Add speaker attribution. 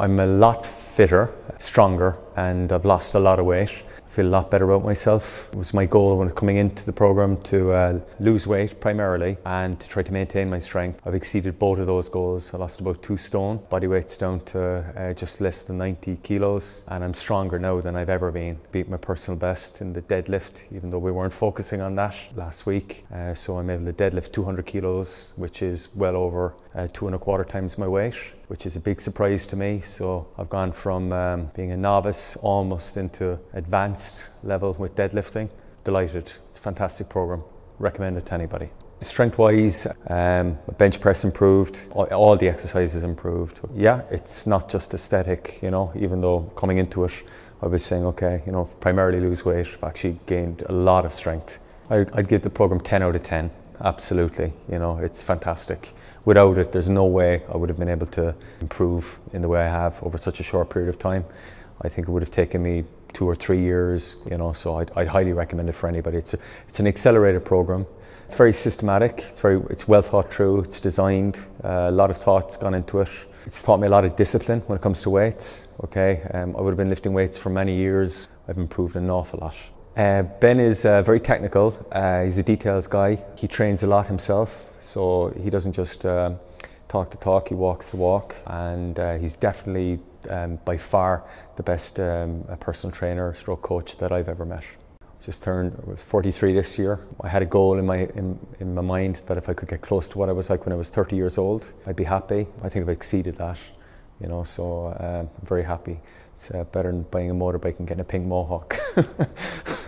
Speaker 1: I'm a lot fitter, stronger, and I've lost a lot of weight I feel a lot better about myself. It was my goal when coming into the program to uh, lose weight primarily and to try to maintain my strength. I've exceeded both of those goals. I lost about two stone. Body weight's down to uh, just less than 90 kilos and I'm stronger now than I've ever been. Beat my personal best in the deadlift, even though we weren't focusing on that last week. Uh, so I'm able to deadlift 200 kilos, which is well over uh, two and a quarter times my weight which is a big surprise to me. So I've gone from um, being a novice almost into advanced level with deadlifting. Delighted. It's a fantastic program. Recommend it to anybody. Strength wise, um, bench press improved, all, the exercises improved. Yeah, it's not just aesthetic, you know, even though coming into it, I was saying, okay, you know, primarily lose weight, I've actually gained a lot of strength. I, I'd give the program 10 out of 10 absolutely. You know, it's fantastic. Without it, there's no way I would have been able to improve in the way I have over such a short period of time. I think it would have taken me two or three years, you know, so I'd, I'd highly recommend it for anybody. It's, a, it's an accelerated program. It's very systematic, it's, very, it's well thought through, it's designed, uh, a lot of thought's gone into it. It's taught me a lot of discipline when it comes to weights, okay? Um, I would have been lifting weights for many years. I've improved an awful lot. Uh, ben is uh, very technical. Uh, he's a details guy. He trains a lot himself, so he doesn't just uh, talk the talk, he walks the walk. And uh, he's definitely, um, by far, the best um, personal trainer, stroke coach that I've ever met. Just turned 43 this year. I had a goal in my in, in my mind that if I could get close to what I was like when I was 30 years old, I'd be happy. I think I've exceeded that, you know. So uh, I'm very happy. It's better than buying a motorbike and getting a pink mohawk.